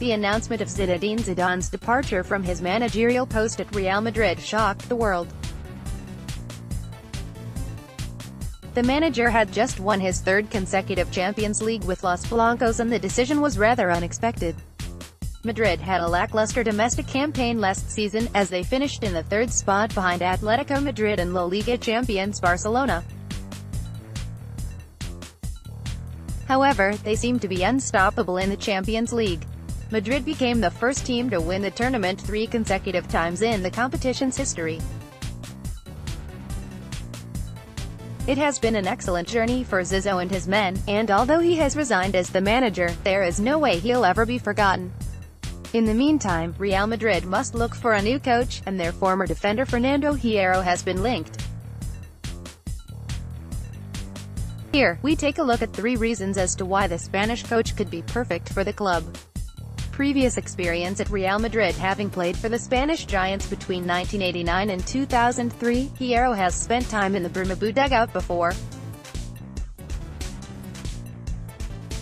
The announcement of Zinedine Zidane's departure from his managerial post at Real Madrid shocked the world. The manager had just won his third consecutive Champions League with Los Blancos and the decision was rather unexpected. Madrid had a lackluster domestic campaign last season, as they finished in the third spot behind Atletico Madrid and La Liga champions Barcelona. However, they seem to be unstoppable in the Champions League. Madrid became the first team to win the tournament three consecutive times in the competition's history. It has been an excellent journey for Zizou and his men, and although he has resigned as the manager, there is no way he'll ever be forgotten. In the meantime, Real Madrid must look for a new coach, and their former defender Fernando Hierro has been linked. Here, we take a look at three reasons as to why the Spanish coach could be perfect for the club previous experience at Real Madrid having played for the Spanish Giants between 1989 and 2003, Hierro has spent time in the Bernabeu dugout before.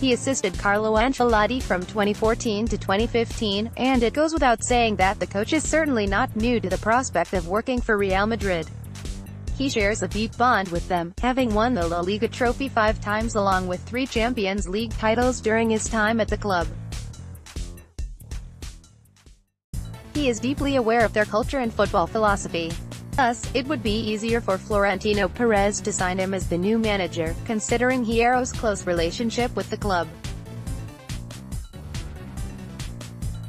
He assisted Carlo Ancelotti from 2014 to 2015, and it goes without saying that the coach is certainly not new to the prospect of working for Real Madrid. He shares a deep bond with them, having won the La Liga trophy five times along with three Champions League titles during his time at the club. He is deeply aware of their culture and football philosophy. Thus, it would be easier for Florentino Perez to sign him as the new manager, considering Hierro's close relationship with the club.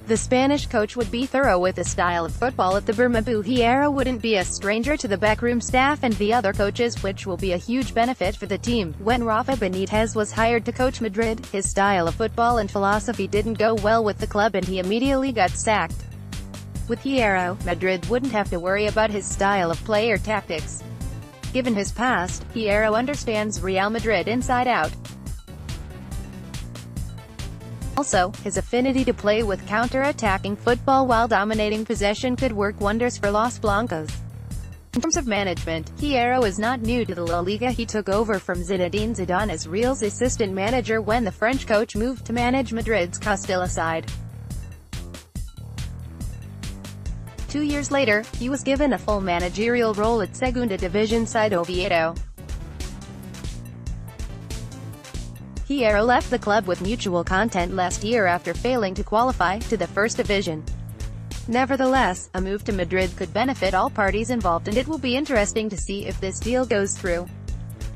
The Spanish coach would be thorough with the style of football at the Bernabeu. Hierro wouldn't be a stranger to the backroom staff and the other coaches, which will be a huge benefit for the team. When Rafa Benitez was hired to coach Madrid, his style of football and philosophy didn't go well with the club and he immediately got sacked. With Hierro, Madrid wouldn't have to worry about his style of play or tactics. Given his past, Hierro understands Real Madrid inside out. Also, his affinity to play with counter-attacking football while dominating possession could work wonders for Los Blancos. In terms of management, Hierro is not new to the La Liga he took over from Zinedine Zidane as Real's assistant manager when the French coach moved to manage Madrid's Castilla side. Two years later, he was given a full managerial role at Segunda Division side Oviedo. Hierro left the club with mutual content last year after failing to qualify to the First Division. Nevertheless, a move to Madrid could benefit all parties involved and it will be interesting to see if this deal goes through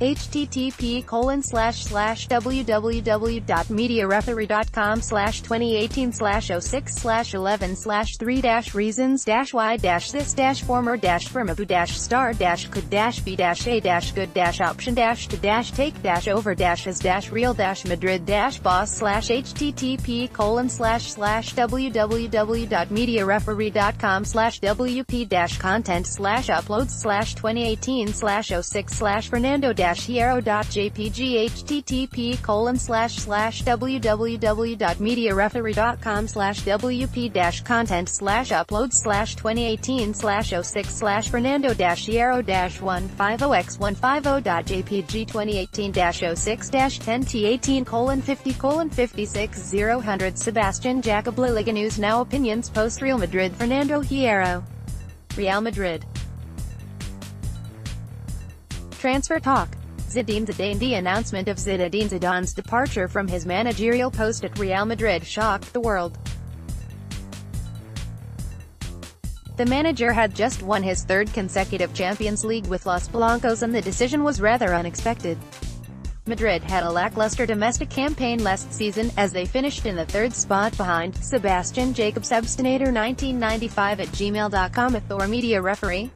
http colon slash slash www.mediareferee.com slash 2018 slash 06 slash 11 slash 3 dash reasons dash y dash this dash former dash firmabu dash star dash could dash be dash a dash good dash option dash to dash take dash over dash as dash real dash madrid dash boss slash http colon slash slash www.mediareferee.com slash wp dash content slash uploads slash 2018 slash 06 slash fernando dash hierro.jpg http colon slash slash www.mediareferee.com slash wp content slash upload slash 2018 slash 06 slash fernando dash 150x150.jpg 2018 06 dash 10 t 18 colon 50 colon 56 0 Sebastian Jacob Liga News Now Opinions Post Real Madrid Fernando Hierro Real Madrid Transfer talk Zinedine Zidane The announcement of Zinedine Zidane's departure from his managerial post at Real Madrid shocked the world. The manager had just won his third consecutive Champions League with Los Blancos and the decision was rather unexpected. Madrid had a lackluster domestic campaign last season, as they finished in the third spot behind Sebastian Jacobs Abstinator 1995 at gmail.com Thor Media Referee.